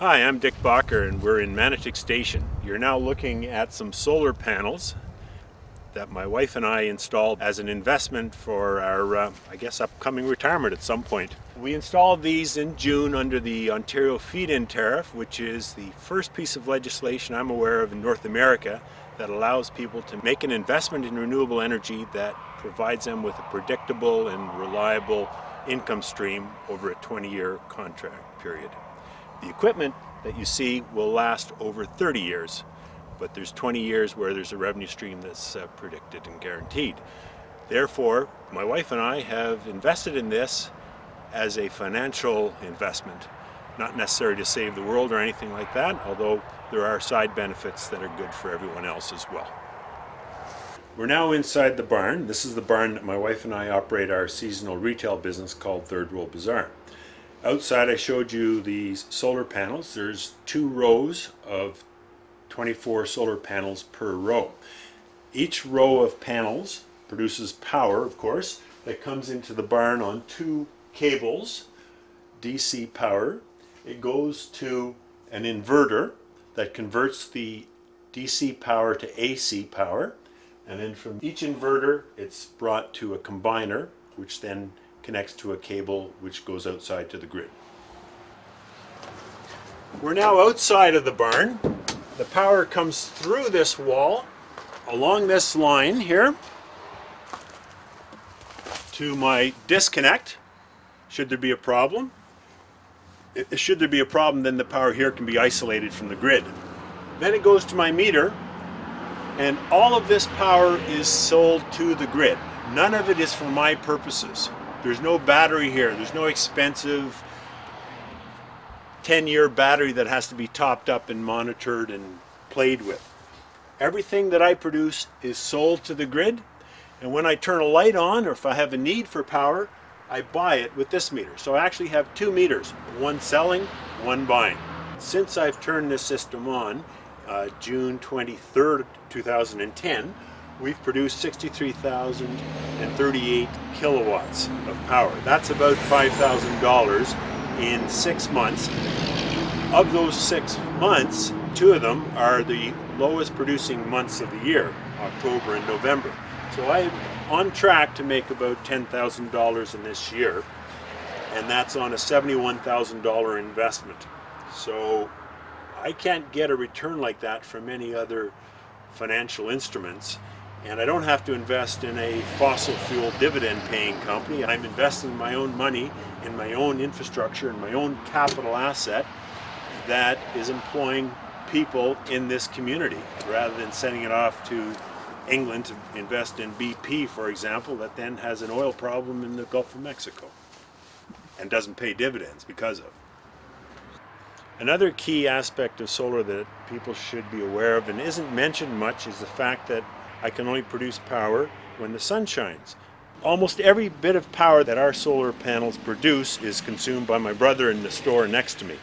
Hi, I'm Dick Bakker and we're in Manotick Station. You're now looking at some solar panels that my wife and I installed as an investment for our, uh, I guess, upcoming retirement at some point. We installed these in June under the Ontario Feed-In Tariff, which is the first piece of legislation I'm aware of in North America that allows people to make an investment in renewable energy that provides them with a predictable and reliable income stream over a 20-year contract period. The equipment that you see will last over 30 years, but there's 20 years where there's a revenue stream that's uh, predicted and guaranteed. Therefore, my wife and I have invested in this as a financial investment, not necessary to save the world or anything like that, although there are side benefits that are good for everyone else as well. We're now inside the barn. This is the barn that my wife and I operate our seasonal retail business called Third World Bazaar. Outside I showed you these solar panels. There's two rows of 24 solar panels per row. Each row of panels produces power, of course, that comes into the barn on two cables, DC power. It goes to an inverter that converts the DC power to AC power. And then from each inverter, it's brought to a combiner, which then connects to a cable which goes outside to the grid. We're now outside of the barn. The power comes through this wall, along this line here, to my disconnect, should there be a problem. Should there be a problem, then the power here can be isolated from the grid. Then it goes to my meter, and all of this power is sold to the grid. None of it is for my purposes. There's no battery here. There's no expensive 10-year battery that has to be topped up and monitored and played with. Everything that I produce is sold to the grid and when I turn a light on or if I have a need for power I buy it with this meter. So I actually have two meters, one selling, one buying. Since I've turned this system on, uh, June 23rd, 2010, we've produced 63,038 kilowatts of power. That's about $5,000 in six months. Of those six months, two of them are the lowest producing months of the year, October and November. So I'm on track to make about $10,000 in this year, and that's on a $71,000 investment. So I can't get a return like that from any other financial instruments and I don't have to invest in a fossil fuel dividend paying company. I'm investing my own money in my own infrastructure and my own capital asset that is employing people in this community rather than sending it off to England to invest in BP, for example, that then has an oil problem in the Gulf of Mexico and doesn't pay dividends because of. Another key aspect of solar that people should be aware of and isn't mentioned much is the fact that I can only produce power when the sun shines. Almost every bit of power that our solar panels produce is consumed by my brother in the store next to me.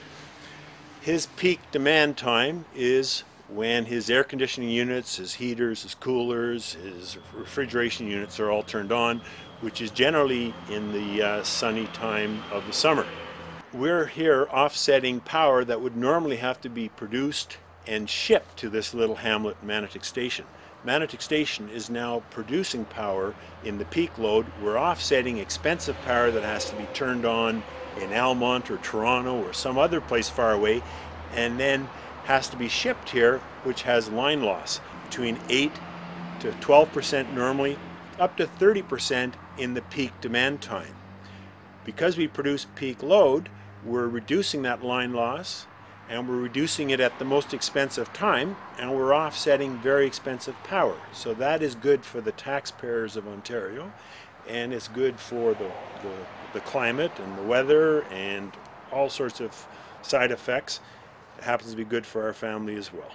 His peak demand time is when his air conditioning units, his heaters, his coolers, his refrigeration units are all turned on, which is generally in the uh, sunny time of the summer. We're here offsetting power that would normally have to be produced and shipped to this little hamlet Manotick Station. Manotick Station is now producing power in the peak load. We're offsetting expensive power that has to be turned on in Almonte or Toronto or some other place far away and then has to be shipped here which has line loss between 8 to 12% normally up to 30% in the peak demand time. Because we produce peak load we're reducing that line loss and we're reducing it at the most expensive time and we're offsetting very expensive power. So that is good for the taxpayers of Ontario and it's good for the, the, the climate and the weather and all sorts of side effects. It happens to be good for our family as well.